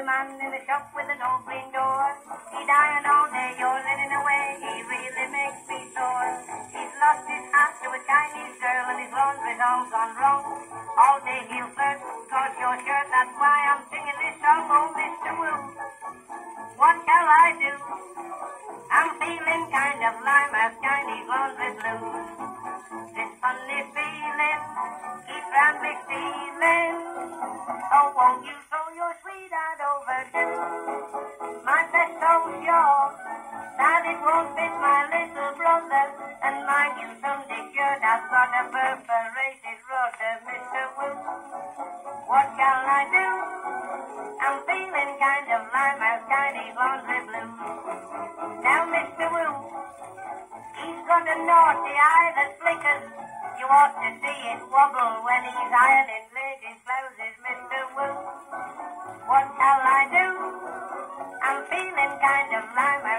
man in a shop with an old green door. He dying all day, you're living away. He really makes me sore. He's lost his heart to a Chinese girl and his laundry's all gone wrong. All day he'll flirt, toss your shirt. That's why I'm singing this song, oh Mr. Wu. What shall I do? I'm feeling kind of Limehouse Chinese laundry blues. This funny feeling keeps round me feeling. Oh, won't you Has got a perforated rudder, Mr. Wu. What shall I do? I'm feeling kind of Limehouse Chinese laundry blues. Now, Mr. Wu, he's got a naughty eye that flickers. You ought to see it wobble when he's ironing ladies' blouses, Mr. Wu. What shall I do? I'm feeling kind of lime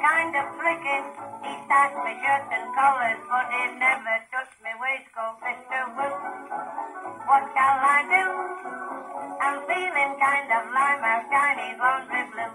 kind of flicking. He tied my shirt and collars, but he never touched my waistcoat, Mr. Wilson, What shall I do? I'm feeling kind of lime, I've Chinese laundry blue.